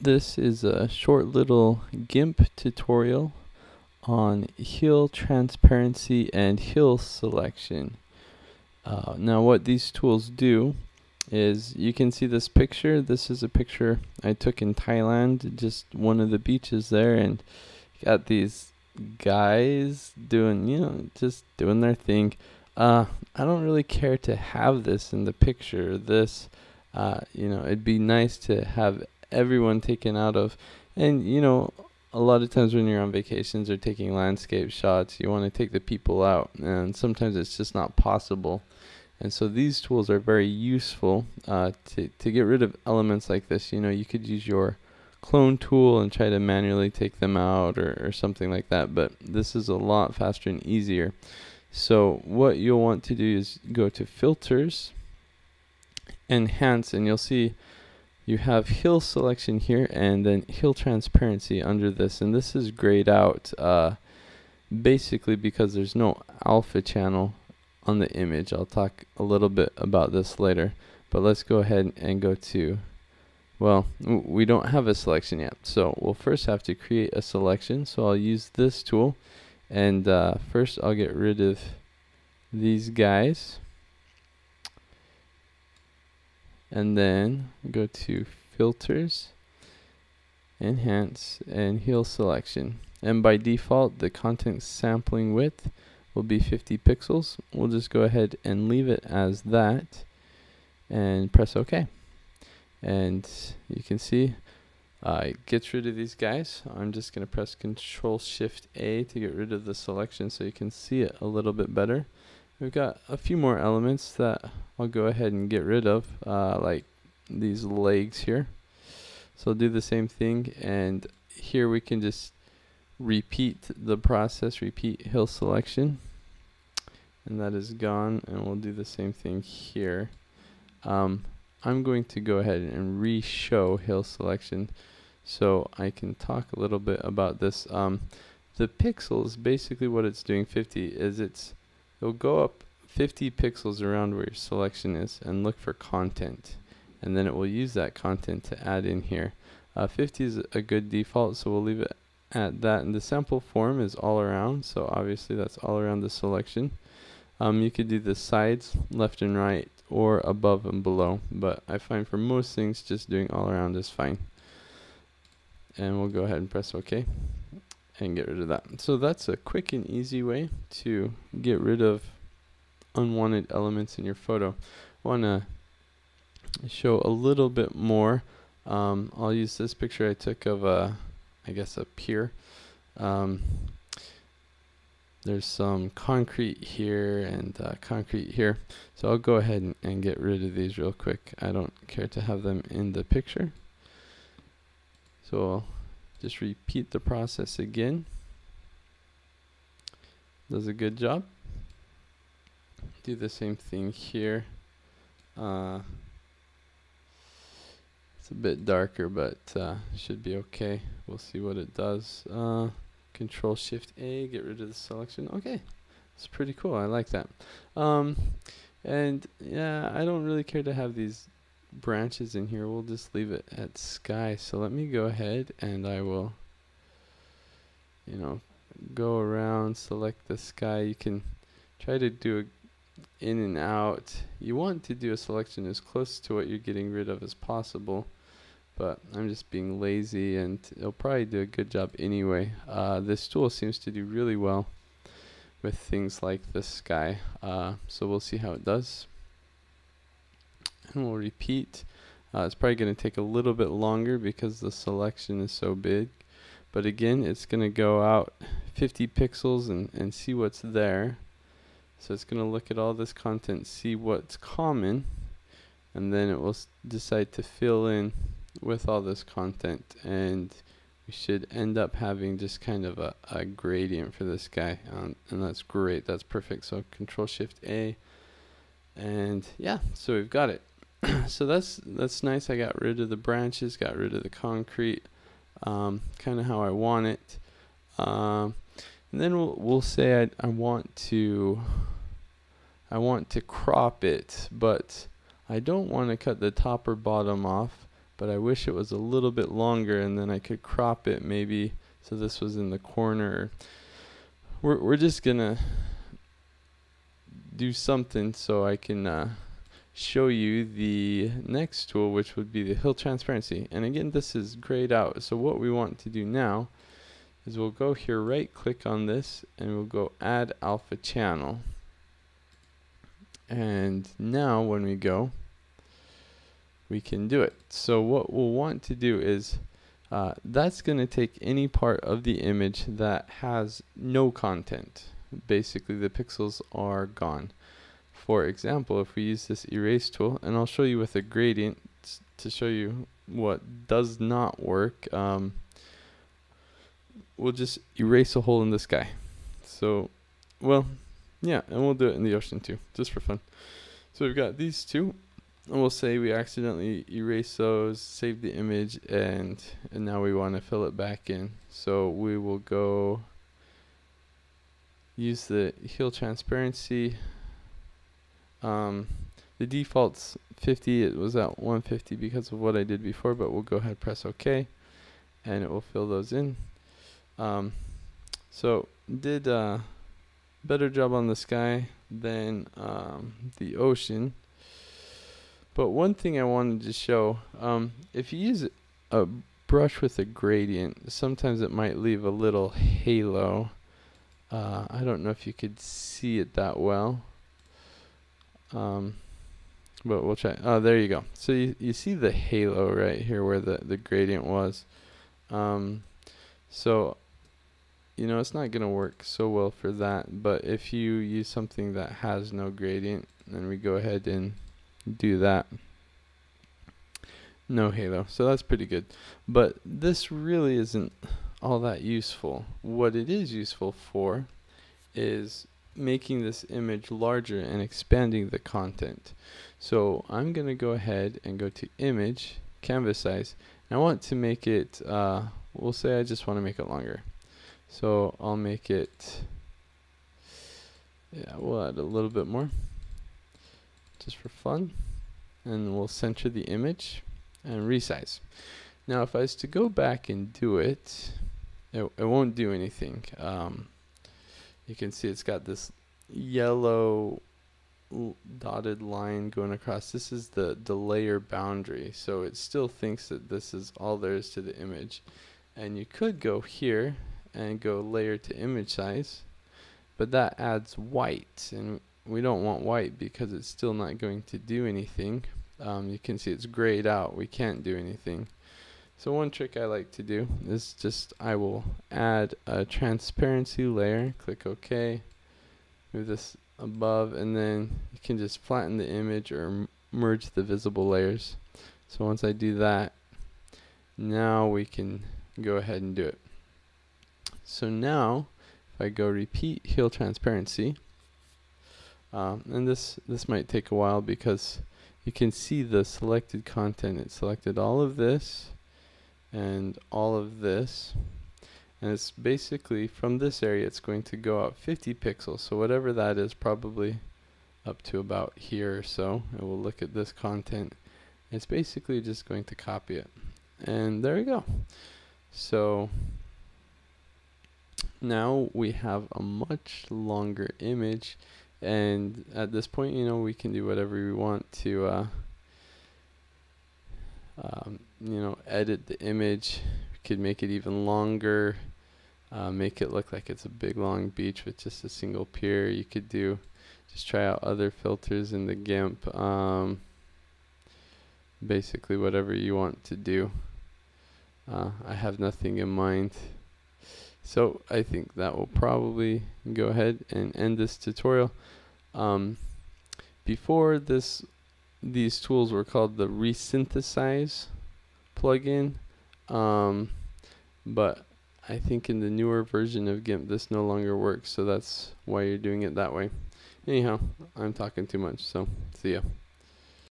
This is a short little GIMP tutorial on heal transparency and heal selection. Uh, now what these tools do is you can see this picture. This is a picture I took in Thailand, just one of the beaches there and got these guys doing, you know, just doing their thing. Uh, I don't really care to have this in the picture. This, uh, you know, it'd be nice to have everyone taken out of, and you know, a lot of times when you're on vacations or taking landscape shots, you want to take the people out, and sometimes it's just not possible. And so these tools are very useful uh, to to get rid of elements like this. You know, you could use your clone tool and try to manually take them out or, or something like that, but this is a lot faster and easier. So what you'll want to do is go to filters, enhance, and you'll see you have heal selection here and then heal transparency under this and this is grayed out uh, basically because there's no alpha channel on the image. I'll talk a little bit about this later but let's go ahead and go to well we don't have a selection yet. So we'll first have to create a selection. So I'll use this tool and uh, first I'll get rid of these guys and then go to filters enhance and heal selection. And by default the content sampling width will be 50 pixels. We'll just go ahead and leave it as that and press OK. And you can see uh, it gets rid of these guys. I'm just gonna press control shift A to get rid of the selection so you can see it a little bit better we've got a few more elements that I'll go ahead and get rid of uh, like these legs here. So I'll do the same thing and here we can just repeat the process repeat heal selection. And that is gone and we'll do the same thing here. Um, I'm going to go ahead and re-show heal selection so I can talk a little bit about this. Um, the pixels basically what it's doing 50 is it's it'll go up 50 pixels around where your selection is and look for content. And then it will use that content to add in here. Uh, 50 is a good default so we'll leave it at that. And the sample form is all around so obviously that's all around the selection. Um, you could do the sides left and right or above and below but I find for most things just doing all around is fine. And we'll go ahead and press OK and get rid of that so that's a quick and easy way to get rid of unwanted elements in your photo. I want to show a little bit more. Um, I'll use this picture I took of a, I guess a pier. Um, there's some concrete here and uh, concrete here. So I'll go ahead and, and get rid of these real quick. I don't care to have them in the picture. So I'll just repeat the process again. Does a good job do the same thing here. Uh, it's a bit darker, but uh, should be okay. We'll see what it does. Uh, Control Shift A, get rid of the selection. Okay, it's pretty cool. I like that. Um, and yeah, I don't really care to have these branches in here. We'll just leave it at sky. So let me go ahead and I will, you know, go around, select the sky. You can try to do in and out. You want to do a selection as close to what you're getting rid of as possible, but I'm just being lazy and it'll probably do a good job anyway. Uh, this tool seems to do really well with things like this sky, uh, so we'll see how it does. And we'll repeat. Uh, it's probably going to take a little bit longer because the selection is so big. But again, it's going to go out 50 pixels and, and see what's there. So it's going to look at all this content, see what's common, and then it will decide to fill in with all this content. And we should end up having just kind of a, a gradient for this guy. Um, and that's great. That's perfect. So Control Shift A. And yeah, so we've got it. so that's that's nice. I got rid of the branches, got rid of the concrete, um, kind of how I want it. Um, and then we'll, we'll say I, I want to I want to crop it but I don't want to cut the top or bottom off but I wish it was a little bit longer and then I could crop it maybe so this was in the corner. We're, we're just gonna do something so I can uh, show you the next tool which would be the heal transparency. And again this is grayed out. So what we want to do now is we'll go here right click on this and we'll go add alpha channel. And now when we go we can do it. So what we'll want to do is uh, that's going to take any part of the image that has no content. Basically the pixels are gone for example, if we use this erase tool, and I'll show you with a gradient to show you what does not work, um, we'll just erase a hole in the sky. So, well, yeah, and we'll do it in the ocean too, just for fun. So we've got these two, and we'll say we accidentally erase those, save the image, and, and now we want to fill it back in. So we will go use the heal transparency um, the default's 50. It was at 150 because of what I did before, but we'll go ahead press OK, and it will fill those in. Um, so did a better job on the sky than um, the ocean. But one thing I wanted to show, um, if you use a brush with a gradient, sometimes it might leave a little halo. Uh, I don't know if you could see it that well. Um, but we'll try. Oh, there you go. So you, you see the halo right here where the, the gradient was. Um, so, you know, it's not going to work so well for that. But if you use something that has no gradient, then we go ahead and do that. No halo. So that's pretty good. But this really isn't all that useful. What it is useful for is making this image larger and expanding the content. So I'm going to go ahead and go to image, canvas size. I want to make it, uh, we'll say I just want to make it longer. So I'll make it, yeah, we'll add a little bit more just for fun. And we'll center the image and resize. Now if I was to go back and do it, it, it won't do anything. Um, you can see it's got this yellow dotted line going across. This is the, the layer boundary. So it still thinks that this is all there is to the image. And you could go here and go layer to image size. But that adds white. And we don't want white because it's still not going to do anything. Um, you can see it's grayed out. We can't do anything. So one trick I like to do is just I will add a transparency layer, click OK, move this above, and then you can just flatten the image or merge the visible layers. So once I do that, now we can go ahead and do it. So now, if I go repeat heal transparency, um, and this this might take a while because you can see the selected content. It selected all of this and all of this. And it's basically from this area it's going to go out 50 pixels. So whatever that is probably up to about here or so. It will look at this content. It's basically just going to copy it. And there we go. So now we have a much longer image. And at this point you know we can do whatever we want to uh, um, you know, edit the image. We could make it even longer, uh, make it look like it's a big long beach with just a single pier. You could do, just try out other filters in the GIMP. Um, basically whatever you want to do. Uh, I have nothing in mind. So I think that will probably go ahead and end this tutorial. Um, before this these tools were called the resynthesize plugin um, but I think in the newer version of GIMP this no longer works so that's why you're doing it that way. Anyhow I'm talking too much so see ya